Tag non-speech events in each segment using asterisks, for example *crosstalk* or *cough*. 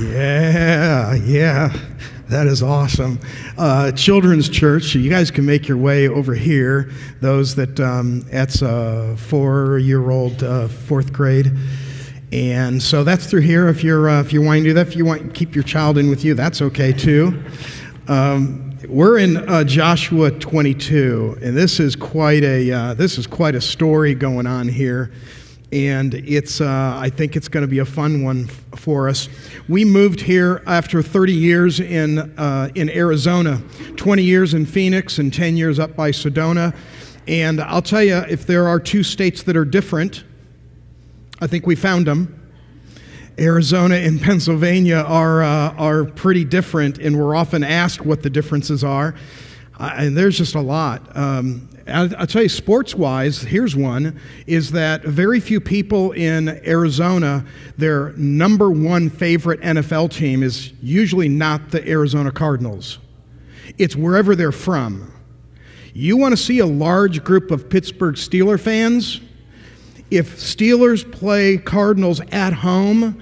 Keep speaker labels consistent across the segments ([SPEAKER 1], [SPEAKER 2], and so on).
[SPEAKER 1] Yeah, yeah, that is awesome. Uh, children's church, you guys can make your way over here. Those that, um, that's a four year old, uh, fourth grade. And so that's through here. If you're, uh, if you want to do that, if you want to keep your child in with you, that's okay too. Um, we're in uh, Joshua 22, and this is quite a uh, this is quite a story going on here and it's uh, I think it's going to be a fun one f- for us. We moved here after 30 years in uh, in Arizona, 20 years in Phoenix, and 10 years up by Sedona. And I'll tell you, if there are two states that are different, I think we found them. Arizona and *laughs* Pennsylvania are uh, are pretty different, and we're often asked what the differences are. Uh, and there's just a lot. Um, I'll, tell you, sports wise, here's one is that very few people in Arizona, their number one favorite NFL team is usually not the Arizona Cardinals, it's wherever they're from. You want to see a large group of Pittsburgh Steeler fans? If Steelers play Cardinals at home,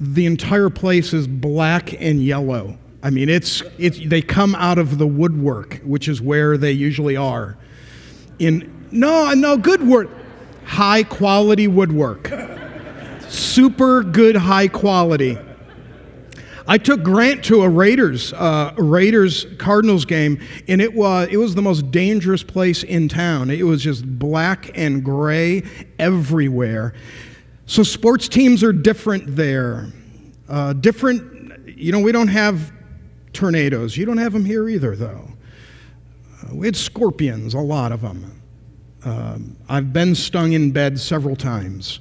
[SPEAKER 1] the entire place is black and yellow. I mean, it's, it's, they come out of the woodwork, which is where they usually are in no no good work. High quality woodwork. Super good high quality. I took grant to a raiders uh, raiders cardinals game and it was it was the most dangerous place in town. It was just black and gray everywhere. So sports teams are different there. Uh, different you know we don't have tornadoes. You don't have them here either though we had scorpions, a lot of them. Um, I've been stung in bed several times.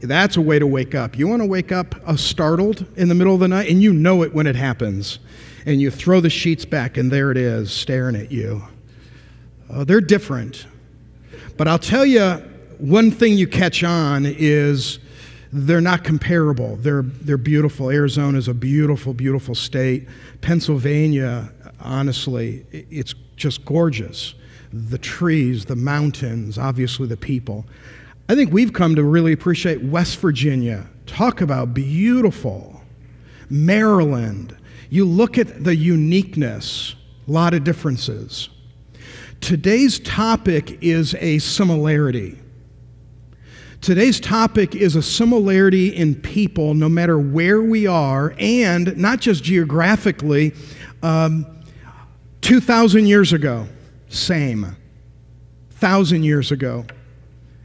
[SPEAKER 1] That's a way to wake up. You want to wake up uh, startled in the middle of the night, and you know it when it happens. And you throw the sheets back, and there it is, staring at you. Uh, they're different. But I'll tell you, one thing you catch on is they're not comparable. They're, they're beautiful. Arizona is a beautiful, beautiful state. Pennsylvania, honestly, it's just gorgeous. The trees, the mountains, obviously the people. I think we've come to really appreciate West Virginia. Talk about beautiful. Maryland. You look at the uniqueness, a lot of differences. Today's topic is a similarity. Today's topic is a similarity in people, no matter where we are, and not just geographically. Um, 2,000 years ago, same. 1,000 years ago.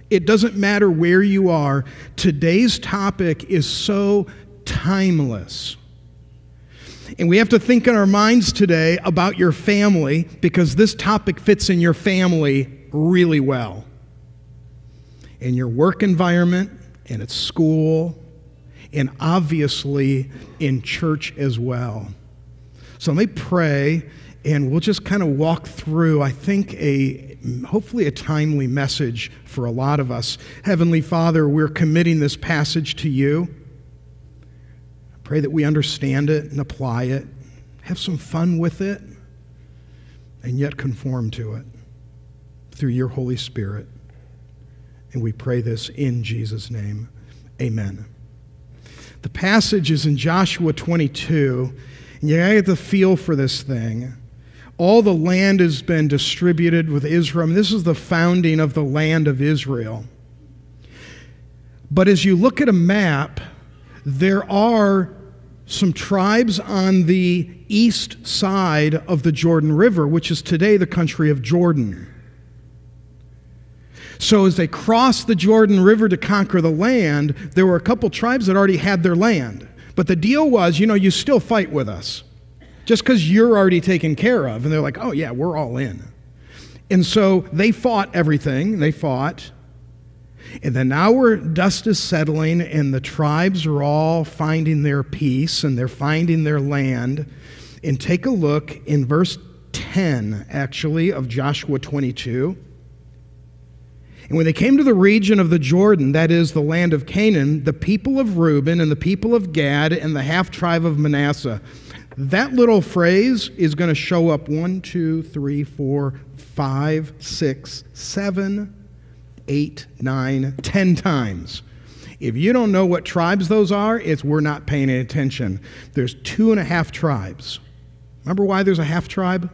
[SPEAKER 1] It doesn't matter where you are, today's topic is so timeless. And we have to think in our minds today about your family because this topic fits in your family really well. In your work environment, and at school, and obviously in church as well. So let me pray and we'll just kind of walk through, I think, a hopefully a timely message for a lot of us. Heavenly Father, we're committing this passage to you. I pray that we understand it and apply it, have some fun with it, and yet conform to it through your Holy Spirit. And we pray this in Jesus' name. Amen. The passage is in Joshua 22, and you gotta get the feel for this thing all the land has been distributed with Israel. this is the founding of the land of Israel. But as you look at a map, there are some tribes on the east side of the Jordan River, which is today the country of Jordan. So, as they crossed the Jordan River to conquer the land, there were a couple tribes that already had their land. But the deal was, you know, you still fight with us just because you're already taken care of. And they're like, oh, yeah, we're all in. And so they fought everything. They fought. And then now we're, dust is settling, and the tribes are all finding their peace and they're finding their land. And take a look in verse 10, actually, of Joshua 22. And when they came to the region of the Jordan, that is the land of Canaan, the people of Reuben and the people of Gad and the half tribe of Manasseh, that little phrase is going to show up one, two, three, four, five, six, seven, eight, nine, ten times If you don't know what tribes those are, it's we're not paying attention. There's two and a half tribes. Remember why there's a half tribe?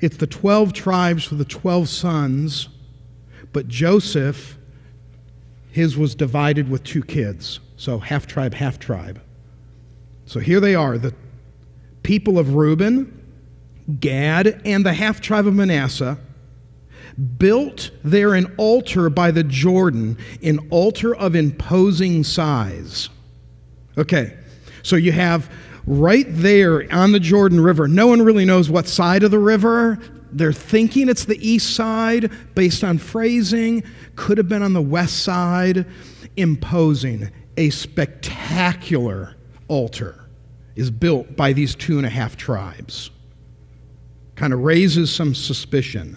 [SPEAKER 1] It's the 12 tribes for the 12 sons, but Joseph, his was divided with two kids. So half tribe, half tribe. So here they are the people of Reuben, Gad, and the half tribe of Manasseh built there an altar by the Jordan, an altar of imposing size. Okay, so you have right there on the Jordan River, no one really knows what side of the river. They're thinking it's the east side based on phrasing, could have been on the west side. Imposing a spectacular altar is built by these two and a half tribes. Kind of raises some suspicion.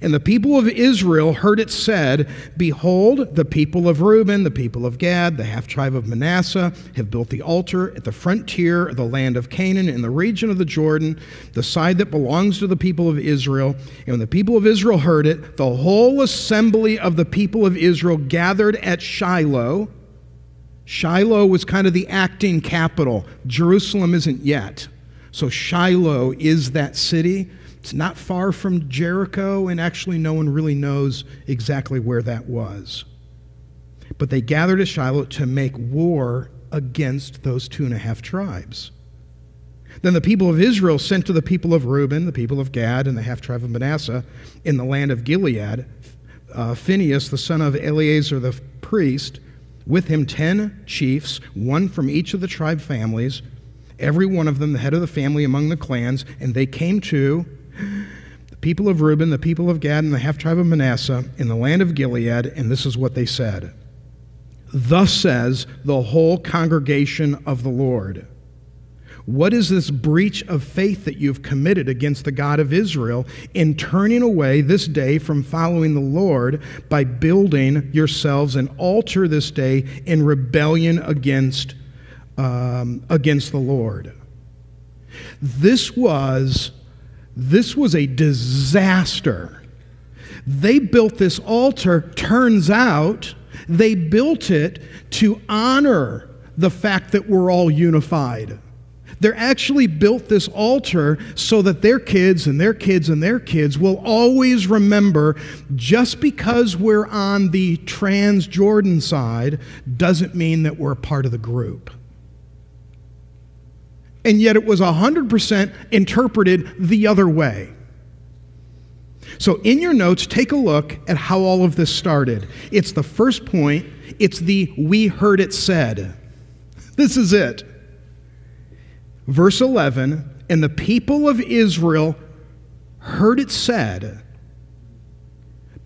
[SPEAKER 1] And the people of Israel heard it said, Behold, the people of Reuben, the people of Gad, the half tribe of Manasseh, have built the altar at the frontier of the land of Canaan in the region of the Jordan, the side that belongs to the people of Israel. And when the people of Israel heard it, the whole assembly of the people of Israel gathered at Shiloh. Shiloh was kind of the acting capital. Jerusalem isn't yet. So Shiloh is that city. It's not far from Jericho, and actually, no one really knows exactly where that was. But they gathered at Shiloh to make war against those two and a half tribes. Then the people of Israel sent to the people of Reuben, the people of Gad, and the half tribe of Manasseh in the land of Gilead uh, Phinehas, the son of Eleazar the priest, with him ten chiefs, one from each of the tribe families, every one of them the head of the family among the clans, and they came to the people of Reuben, the people of Gad, and the half tribe of Manasseh in the land of Gilead, and this is what they said Thus says the whole congregation of the Lord. What is this breach of faith that you've committed against the God of Israel in turning away this day from following the Lord by building yourselves an altar this day in rebellion against, um, against the Lord? This was this was a disaster. They built this altar. Turns out they built it to honor the fact that we're all unified. They actually built this altar so that their kids and their kids and their kids will always remember just because we're on the trans Jordan side doesn't mean that we're part of the group and yet it was 100% interpreted the other way. So, in your notes, take a look at how all of this started. It's the first point, it's the we heard it said. *laughs* This is it. Verse 11 And the people of Israel heard it said,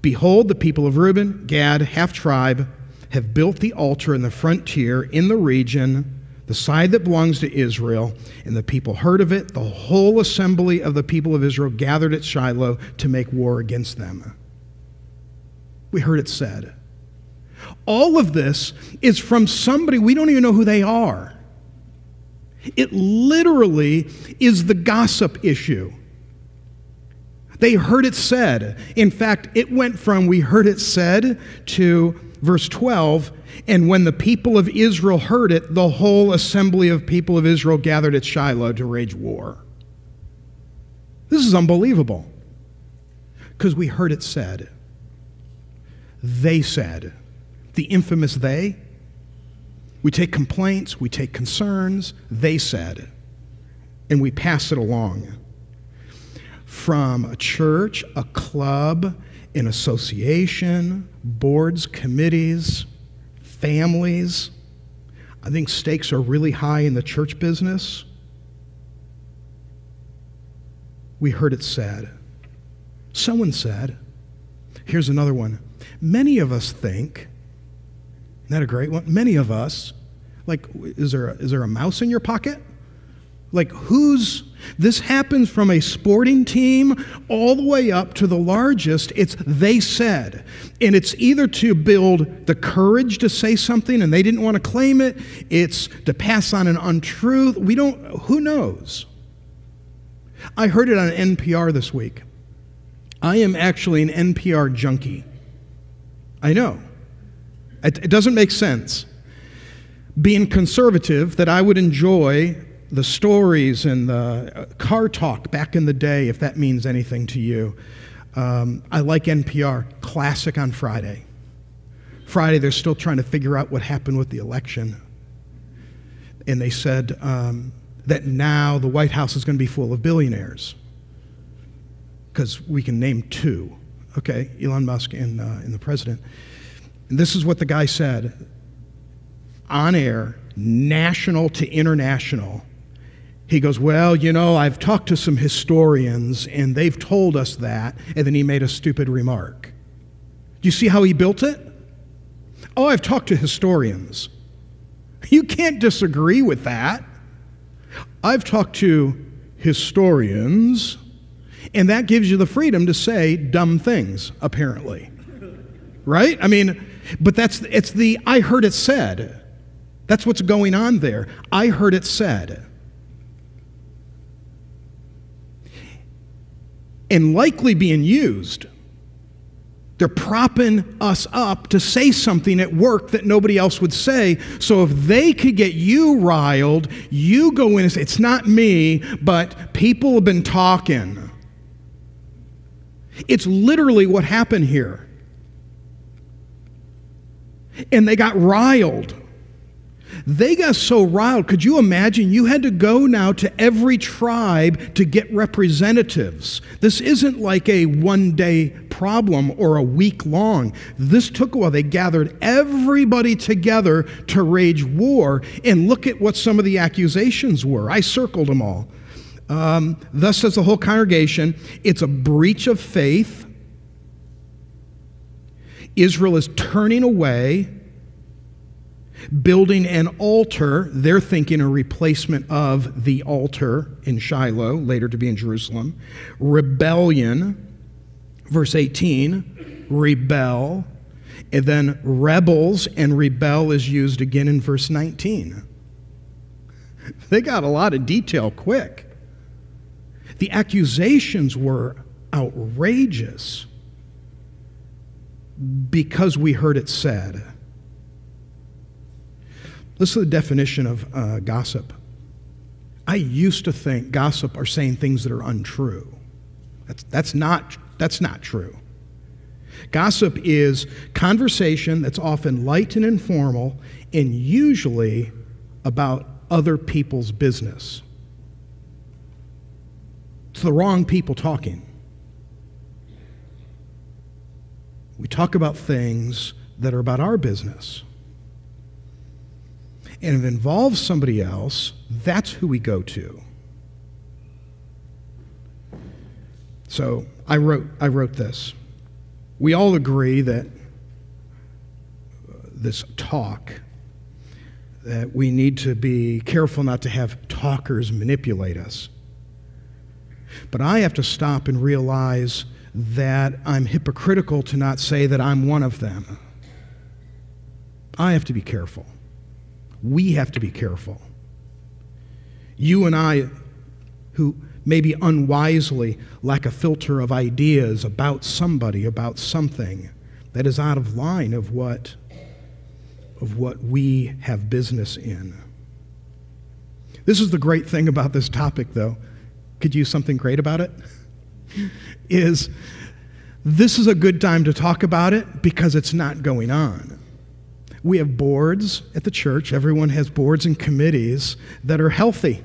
[SPEAKER 1] Behold, the people of Reuben, Gad, half tribe, have built the altar in the frontier in the region the side that belongs to Israel, and the people heard of it. The whole assembly of the people of Israel gathered at Shiloh to make war against them. We heard it said. All of this is from somebody we don't even know who they are. It literally is the gossip issue. They heard it said. In fact, it went from we heard it said to verse 12 and when the people of Israel heard it, the whole assembly of people of Israel gathered at Shiloh to wage war. This is unbelievable. Because we heard it said. They said. The infamous they. We take complaints, we take concerns, they said, and we pass it along. From a church, a club, an association, boards, committees, families. I think stakes are really high in the church business. We heard it said. Someone said, here's another one. Many of us think, isn't that a great one? Many of us, like, is there a, is there a mouse in your pocket? Like, who's this happens from a sporting team all the way up to the largest. It's they said. And it's either to build the courage to say something and they didn't want to claim it, it's to pass on an untruth. We don't, who knows? I heard it on NPR this week. I am actually an NPR junkie. I know. It, it doesn't make sense. Being conservative, that I would enjoy the stories and the uh, car talk back in the day, if that means anything to you. Um, I like NPR, classic on Friday. Friday, they're still trying to figure out what happened with the election. And they said um, that now the White House is going to be full of billionaires because we can name two, okay, Elon Musk and, uh, and the president. And this is what the guy said on air, national to international. He goes, Well, you know, I've talked to some historians and they've told us that. And then he made a stupid remark. Do you see how he built it? Oh, I've talked to historians. You can't disagree with that. I've talked to historians and that gives you the freedom to say dumb things, apparently. Right? I mean, but that's it's the I heard it said. That's what's going on there. I heard it said. And likely being used. They're propping us up to say something at work that nobody else would say. So if they could get you riled, you go in and say, It's not me, but people have been talking. It's literally what happened here. And they got riled. They got so riled. Could you imagine? You had to go now to every tribe to get representatives. This isn't like a one day problem or a week long. This took a while. They gathered everybody together to wage war. And look at what some of the accusations were. I circled them all. Um, thus says the whole congregation, it's a breach of faith. Israel is turning away, building an altar. They're thinking a replacement of the altar in Shiloh, later to be in Jerusalem. Rebellion, verse 18, rebel. And then rebels and rebel is used again in verse 19. They got a lot of detail quick. The accusations were outrageous because we heard it said. Listen to the definition of uh, gossip. I used to think gossip are saying things that are untrue. That's, that's, not, that's not true. Gossip is conversation that's often light and informal and usually about other people's business. It's the wrong people talking. We talk about things that are about our business. And if it involves somebody else, that's who we go to. So I wrote, I wrote this. We all agree that uh, this talk, that we need to be careful not to have talkers manipulate us. But I have to stop and realize that I'm hypocritical to not say that I'm one of them. I have to be careful. We have to be careful. You and I, who maybe unwisely lack a filter of ideas about somebody, about something that is out of line of what, of what we have business in. This is the great thing about this topic, though could you use something great about it is this is a good time to talk about it because it's not going on. We have boards at the church, everyone has boards and committees that are healthy.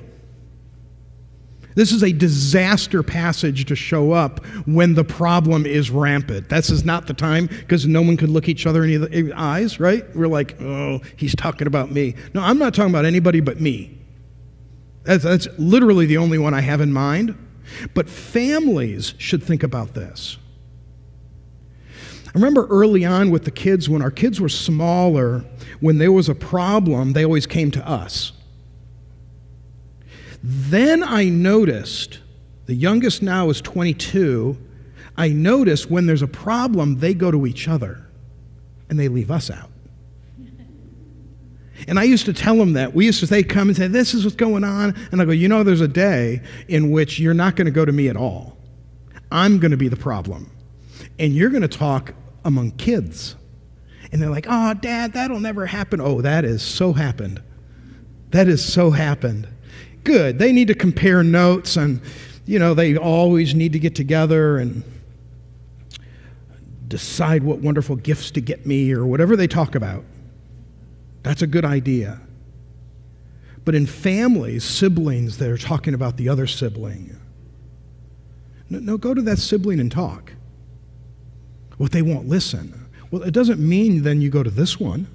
[SPEAKER 1] This is a disaster passage to show up when the problem is rampant. This is not the time because no one could look each other in the eyes, right? We're like, oh, he's talking about me. No, I'm not talking about anybody but me. That's, that's literally the only one I have in mind. But families should think about this. I remember early on with the kids, when our kids were smaller, when there was a problem, they always came to us. Then I noticed, the youngest now is 22, I noticed when there's a problem, they go to each other and they leave us out. And I used to tell them that. We used to, they come and say, This is what's going on. And I go, You know, there's a day in which you're not going to go to me at all. I'm going to be the problem. And you're going to talk among kids. And they're like, oh, Dad, that'll never happen. Oh, that is so happened. That is so happened. Good. They need to compare notes and, you know, they always need to get together and decide what wonderful gifts to get me or whatever they talk about. That's a good idea. But in families, siblings that are talking about the other sibling, no, no, go to that sibling and talk. Well, they won't listen. Well, it doesn't mean then you go to this one.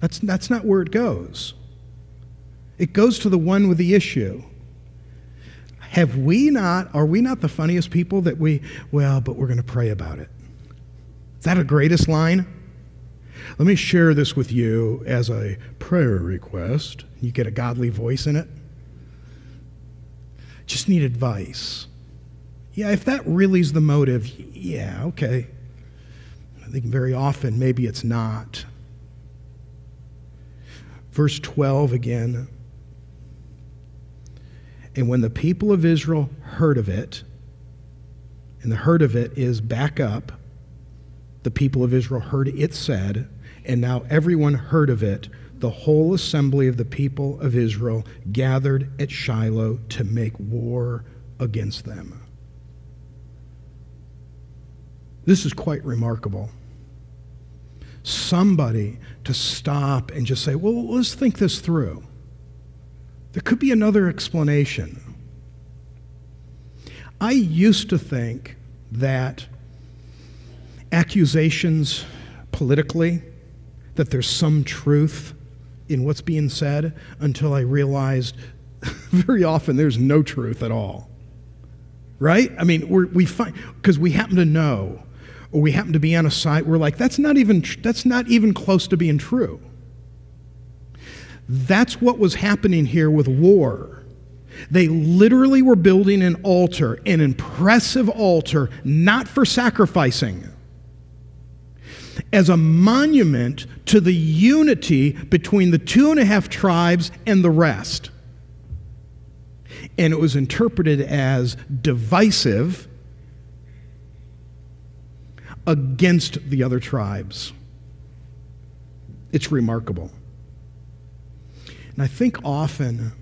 [SPEAKER 1] That's, that's not where it goes. It goes to the one with the issue. Have we not, are we not the funniest people that we, well, but we're going to pray about it? Is that a greatest line? Let me share this with you as a prayer request. You get a godly voice in it. Just need advice. Yeah, if that really is the motive, yeah, okay. I think very often maybe it's not. Verse 12 again. And when the people of Israel heard of it, and the heard of it is back up, the people of Israel heard it said, and now everyone heard of it. The whole assembly of the people of Israel gathered at Shiloh to make war against them. This is quite remarkable. Somebody to stop and just say, well, let's think this through. There could be another explanation. I used to think that accusations politically, that there's some truth in what's being said, until I realized *laughs* very often there's no truth at all. Right? I mean, we're, we find, because we happen to know or we happen to be on a site, we're like, that's not even, that's not even close to being true. That's what was happening here with war. They literally were building an altar, an impressive altar, not for sacrificing, as a monument to the unity between the two and a half tribes and the rest. And it was interpreted as divisive against the other tribes. It's remarkable. And I think often,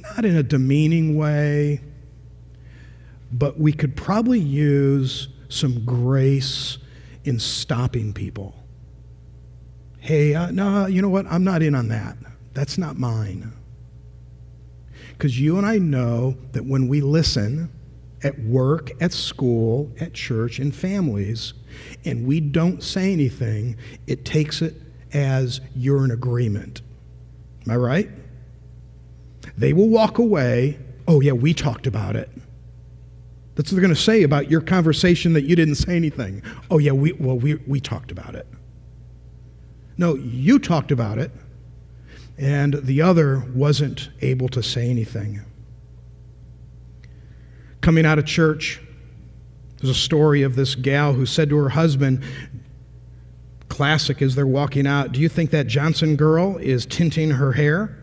[SPEAKER 1] not in a demeaning way, but we could probably use some grace in stopping people. Hey, uh, no, you know what? I'm not in on that. That's not mine. Because you and I know that when we listen, at work, at school, at church, in families, and we don't say anything, it takes it as you're in agreement. Am I right? They will walk away. Oh, yeah, we talked about it. That's what they're going to say about your conversation that you didn't say anything. Oh, yeah, we, well, we, we talked about it. No, you talked about it, and the other wasn't able to say anything coming out of church. There's a story of this gal who said to her husband, classic as they're walking out, Do you think that Johnson girl is tinting her hair?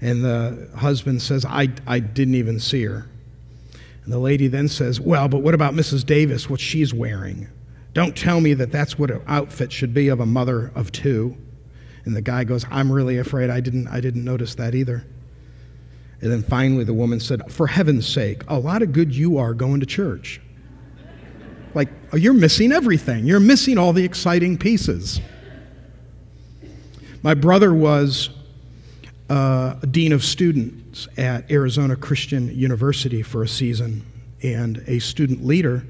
[SPEAKER 1] And the husband says, I, I didn't even see her. And the lady then says, Well, but what about Mrs. Davis, what she's wearing? Don't tell me that that's what an outfit should be of a mother of two. And the guy goes, I'm really afraid I didn't, I didn't notice that either. And then finally, the woman said, For heaven's sake, a lot of good you are going to church. Like, you're missing everything. You're missing all the exciting pieces. My brother was uh, dean of students at Arizona Christian University for a season, and a student leader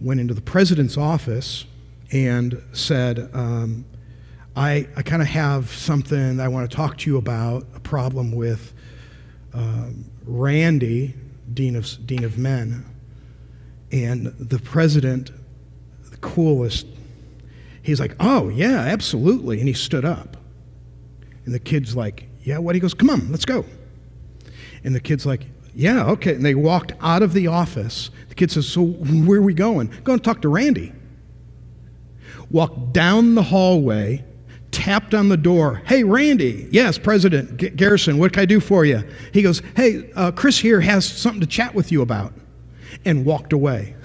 [SPEAKER 1] went into the president's office and said, um, I, I kind of have something I want to talk to you about, a problem with um, Randy, Dean of, Dean of Men, and the president, the coolest, he's like, oh, yeah, absolutely. And he stood up. And the kid's like, yeah, what? He goes, come on, let's go. And the kid's like, yeah, okay. And they walked out of the office. The kid says, so where are we going? Go and talk to Randy. Walked down the hallway tapped on the door. Hey, Randy. Yes, President G- Garrison, what can I do for you? He goes, Hey, uh, Chris here has something to chat with you about. And walked away.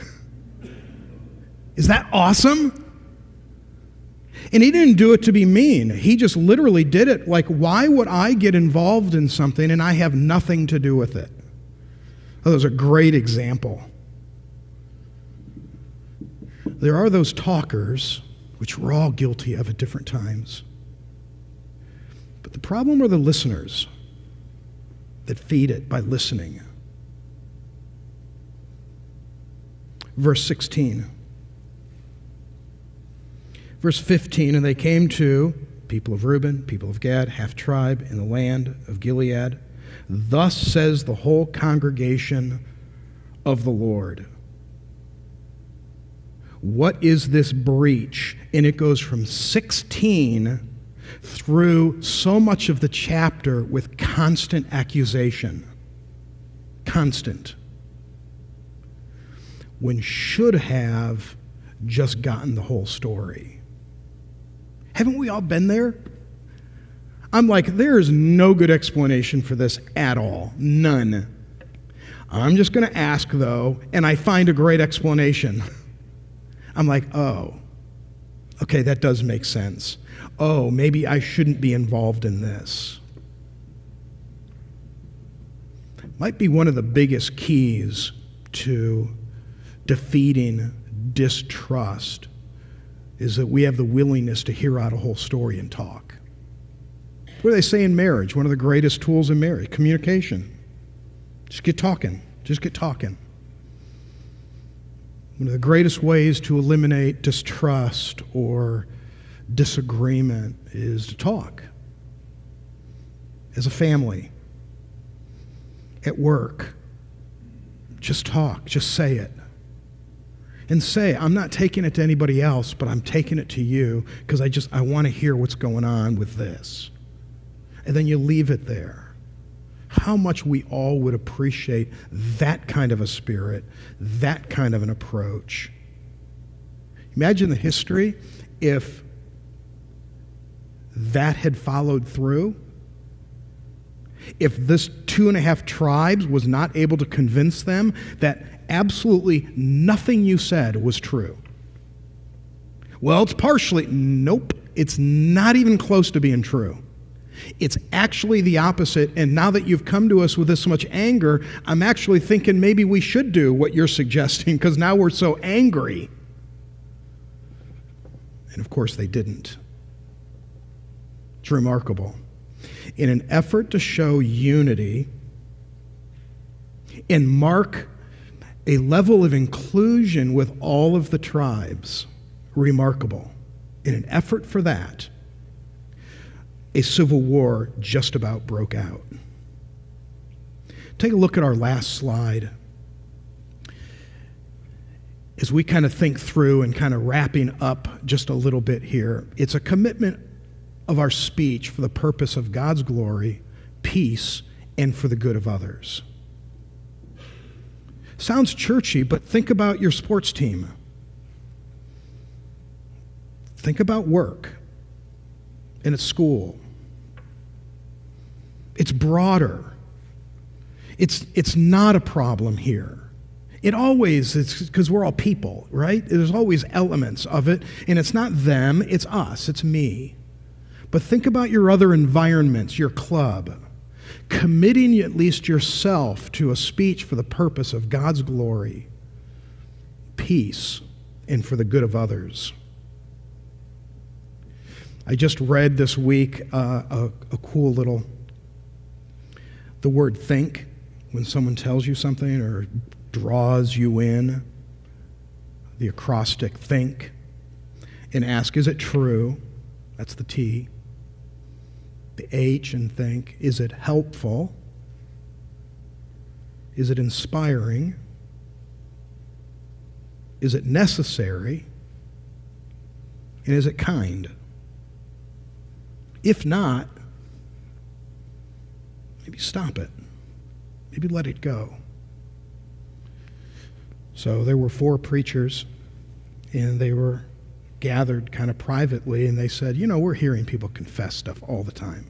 [SPEAKER 1] *laughs* Is that awesome? And he didn't do it to be mean. He just literally did it like, why would I get involved in something and I have nothing to do with it? Oh, that was a great example. There are those talkers, which we're all guilty of at different times. But the problem are the listeners that feed it by listening. Verse 16. Verse 15, and they came to people of Reuben, people of Gad, half tribe in the land of Gilead. Thus says the whole congregation of the Lord. What is this breach? And it goes from 16 through so much of the chapter with constant accusation. Constant. When should have just gotten the whole story. Haven't we all been there? I'm like, there is no good explanation for this at all. None. I'm just going to ask, though, and I find a great explanation. *laughs* I'm like, oh, okay, that does make sense. Oh, maybe I shouldn't be involved in this. Might be one of the biggest keys to defeating distrust is that we have the willingness to hear out a whole story and talk. What do they say in marriage? One of the greatest tools in marriage communication. Just get talking. Just get talking. One of the greatest ways to eliminate distrust or disagreement is to talk. As a family, at work, just talk, just say it and say, I'm not taking it to anybody else, but I'm taking it to you because I just I want to hear what's going on with this. And then you leave it there. How much we all would appreciate that kind of a spirit, that kind of an approach. Imagine the history if that had followed through. If this two and a half tribes was not able to convince them that absolutely nothing you said was true. Well, it's partially. Nope, it's not even close to being true. It's actually the opposite. And now that you've come to us with this much anger, I'm actually thinking maybe we should do what you're *laughs* suggesting because now we're so angry. And of course, they didn't. It's remarkable. In an effort to show unity in mark a level of inclusion with all of the tribes. Remarkable. In an effort for that, a civil war just about broke out. Take a look at our last slide. As we kind of think through and kind of wrapping up just a little bit here, it's a commitment of our speech for the purpose of God's glory, peace, and for the good of others. Sounds churchy, but think about your sports team. Think about work and at school. It's broader. It's, it's not a problem here. It always, it's because we're all people, right? There's always elements of it, and it's not them, it's us, it's me. But think about your other environments, your club, committing at least yourself to a speech for the purpose of God's glory, peace, and for the good of others. I just read this week uh, a, a cool little, the word think, when someone tells you something or draws you in, the acrostic think, and ask, is it true? That's the T the H and think is it helpful? Is it inspiring? Is it necessary? And is it kind? If not, maybe stop it. Maybe let it go. So there were four preachers, and they were gathered kind of privately and they said, You know, we're hearing people confess stuff all the time.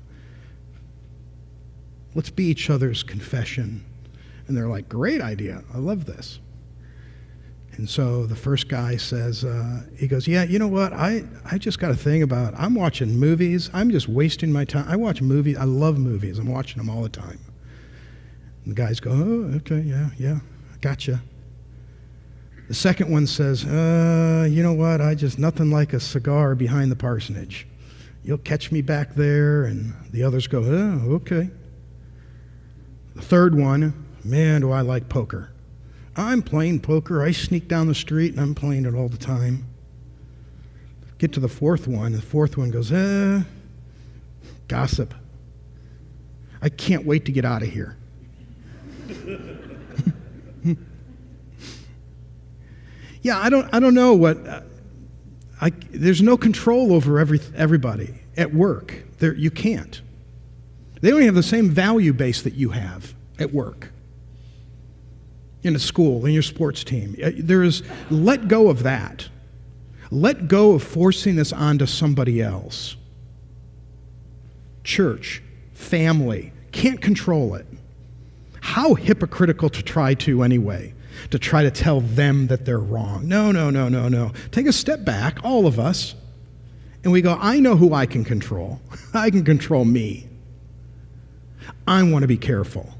[SPEAKER 1] Let's be each other's confession. And they're like, Great idea. I love this. And so the first guy says, uh, he goes, Yeah, you know what? I, I just got a thing about, I'm watching movies. I'm just wasting my time. I watch movies. I love movies. I'm watching them all the time. And the guys go, Oh, okay, yeah, yeah, gotcha. The second one says, uh, You know what? I just, nothing like a cigar behind the parsonage. You'll catch me back there. And the others go, Oh, okay. The third one, Man, do I like poker. I'm playing poker. I sneak down the street and I'm playing it all the time. Get to the fourth one. The fourth one goes, eh, gossip. I can't wait to get out of here. *laughs* yeah, I don't, I don't know what. Uh, I, there's no control over every, everybody at work. There, you can't. They don't have the same value base that you have at work in a school, in your sports team. Uh, there is, let go of that. Let go of forcing this onto somebody else. Church, family, can't control it. How hypocritical to try to, anyway, to try to tell them that they're wrong. No, no, no, no, no. Take a step back, all of us, and we go, I know who I can control. *laughs* I can control me. I want to be careful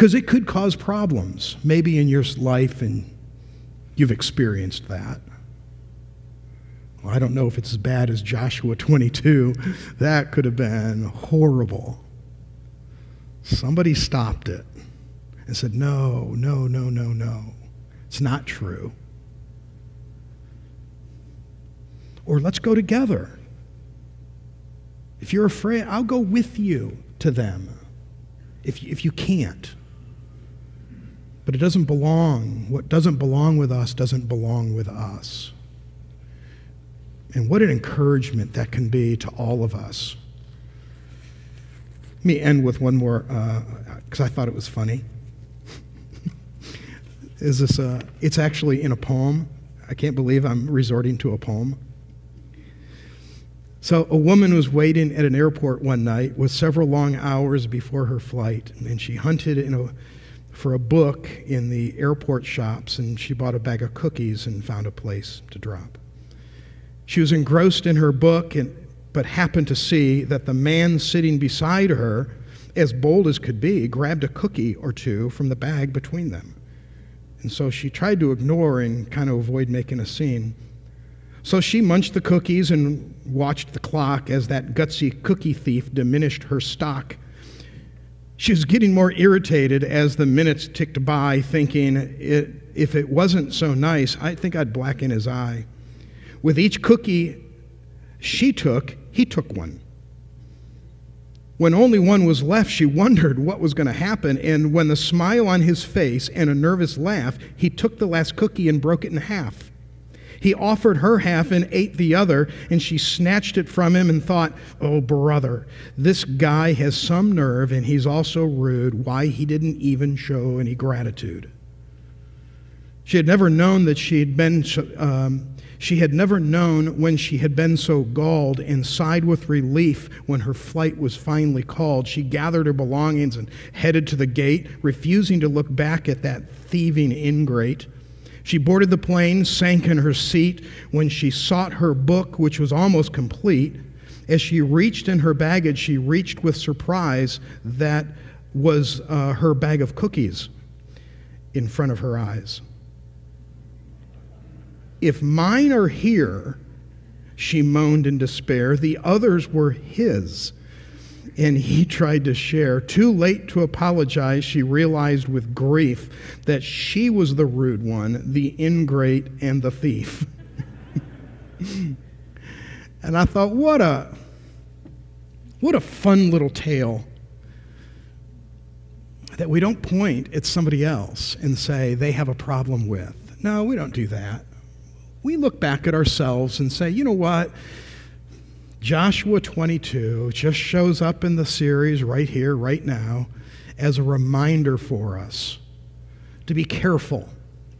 [SPEAKER 1] because it could cause problems, maybe in your life, and you've experienced that. Well, I don't know if it's as bad as Joshua 22. *laughs* That could have been horrible. Somebody stopped it and said, No, no, no, no, no. It's not true. Or let's go together. If you're afraid, I'll go with you to them if, if you can't. But it doesn't belong. What doesn't belong with us doesn't belong with us. And what an encouragement that can be to all of us. Let me end with one more, because uh, I thought it was funny. Is this? A, it's actually in a poem. I can't believe I'm resorting to a poem. So, a woman was waiting at an airport one night with several long hours before her flight, and she hunted in a for a book in the airport shops, and she bought a bag of cookies and found a place to drop. She was engrossed in her book, and, but happened to see that the man sitting beside her, as bold as could be, grabbed a cookie or two from the bag between them. And so she tried to ignore and kind of avoid making a scene. So she munched the cookies and watched the clock as that gutsy cookie thief diminished her stock she was getting more irritated as the minutes ticked by, thinking, it, if it wasn't so nice, I think I'd blacken his eye. With each cookie she took, he took one. When only one was left, she wondered what was going to happen, and when the smile on his face and a nervous laugh, he took the last cookie and broke it in half. He offered her half and ate the other, and she snatched it from him and thought, Oh, brother, this guy has some nerve and he's also rude. Why he didn't even show any gratitude. She had never known that she had been. Um, she had never known when she had been so galled and sighed with relief when her flight was finally called. She gathered her belongings and headed to the gate, refusing to look back at that thieving ingrate. She boarded the plane, sank in her seat when she sought her book, which was almost complete. As she reached in her baggage, she reached with surprise that was uh, her bag of cookies in front of her eyes. If mine are here, she moaned in despair, the others were his and he *laughs* tried to share. Too late to apologize, she realized with grief that she was the rude one, the ingrate, and the thief. *laughs* and I thought, what a what a fun little tale that we don't point at somebody else and say they have a problem with. No, we don't do that. We look back at ourselves and say, you know what? Joshua 22 just shows up in the series right here, right now, as a reminder for us to be careful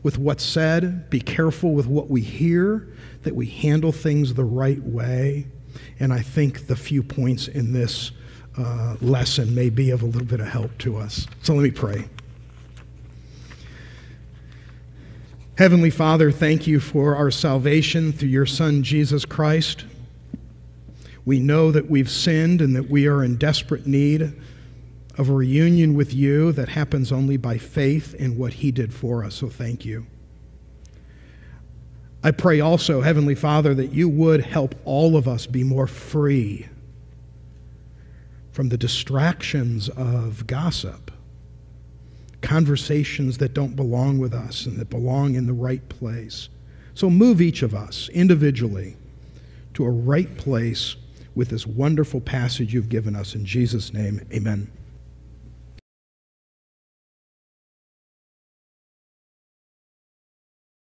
[SPEAKER 1] with what's said, be careful with what we hear, that we handle things the right way. And I think the few points in this uh, lesson may be of a little bit of help to us. So let me pray. Heavenly Father, thank you for our salvation through your Son, Jesus Christ. We know that we've sinned and that we are in desperate need of a reunion with you that happens only by faith in what he did for us. So thank you. I pray also, Heavenly Father, that you would help all of us be more free from the distractions of gossip, conversations that don't belong with us and that belong in the right place. So move each of us individually to a right place with this wonderful passage you've given us. In Jesus' name, amen.